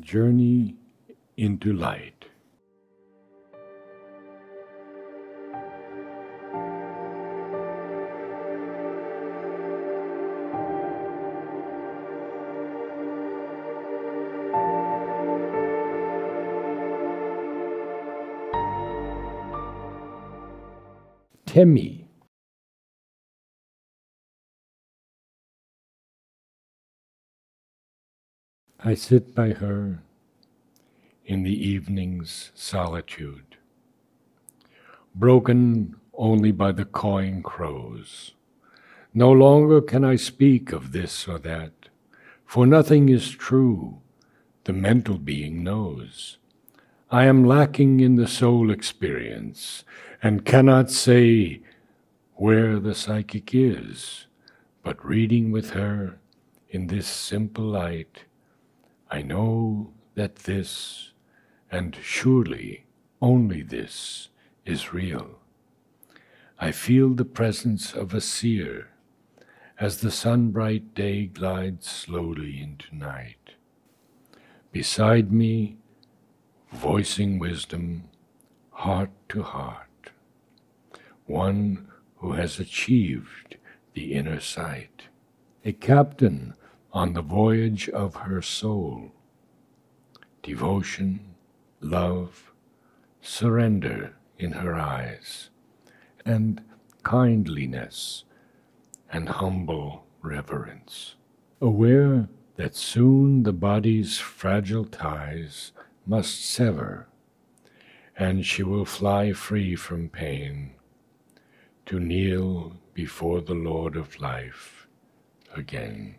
Journey into Light. Tehmi. I sit by her in the evening's solitude, broken only by the cawing crows. No longer can I speak of this or that, for nothing is true, the mental being knows. I am lacking in the soul experience and cannot say where the psychic is, but reading with her in this simple light, I know that this, and surely only this, is real. I feel the presence of a seer as the sun-bright day glides slowly into night. Beside me, voicing wisdom, heart to heart, one who has achieved the inner sight, a captain on the voyage of her soul. Devotion, love, surrender in her eyes, and kindliness and humble reverence. Aware that soon the body's fragile ties must sever, and she will fly free from pain to kneel before the Lord of life again.